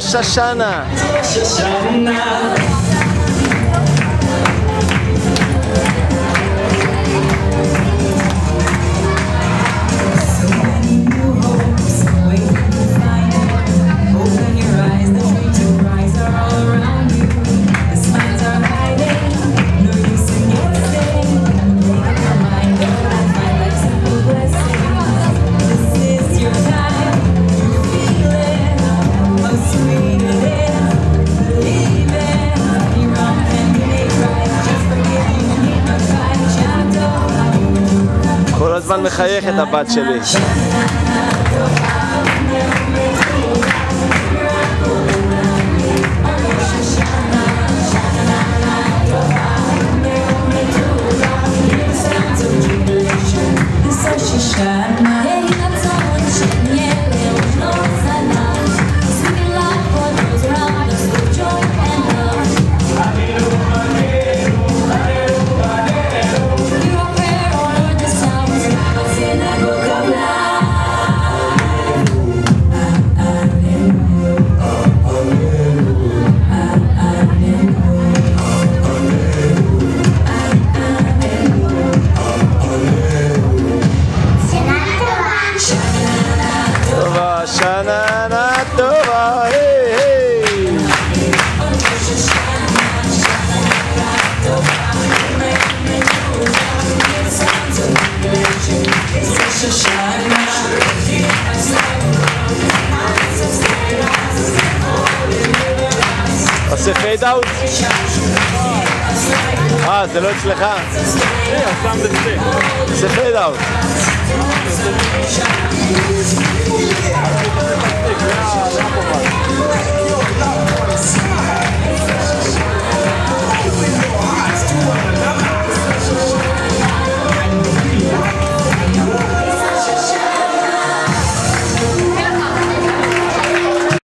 Shoshana. Shoshana. הזמן מחייכת הבת שלי. עושה פייד אאוט? אה, זה לא אצלך? עושה פייד אאוט.